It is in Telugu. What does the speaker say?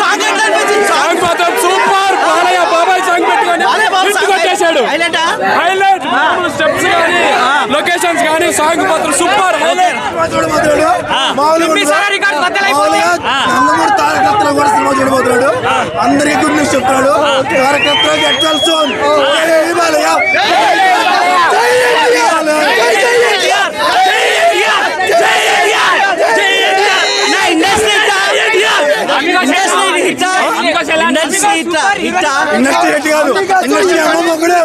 సాంగ్ మాత్రం సూపర్. బాలయ్య బాబాయ్ సాంగ్ పెట్టుకొని కొట్టేశాడు హైలైట్? స్టెప్స్ కానీ లొకేషన్స్ కానీ సాంగ్ మాత్రం సూపర్. హైలైట్. అందరికి గుడ్ న్యూస్ చెప్తున్నాడు. తారకత్రం గెట్ ఇండస్ట్రీ కాదు. ఇండస్ట్రీ అమ్మ మొక్కడే